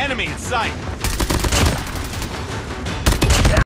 Enemy in sight.